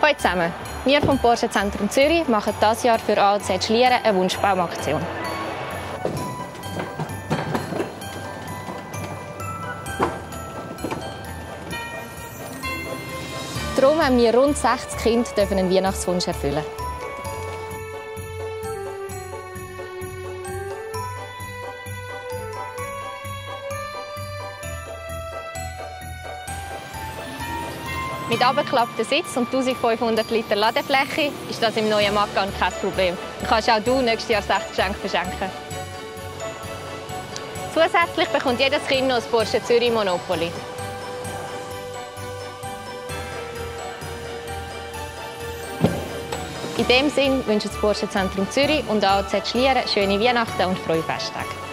Hallo zusammen. Wir vom Porsche Zentrum Zürich machen dieses Jahr für AOZ Schlieren eine Wunschbaumaktion. Darum haben wir rund 60 Kinder einen Weihnachtswunsch erfüllen. Mit abgeklapptem Sitz und 1500 Liter Ladefläche ist das im neuen Macan kein Problem. Du kannst auch du nächstes Jahr 60 Geschenke verschenken. Zusätzlich bekommt jedes Kind noch ein Porsche Zürich Monopoly. In dem Sinn wünsche das Porsche Zentrum Zürich und AOZ Schlieren schöne Weihnachten und frohe Festtage.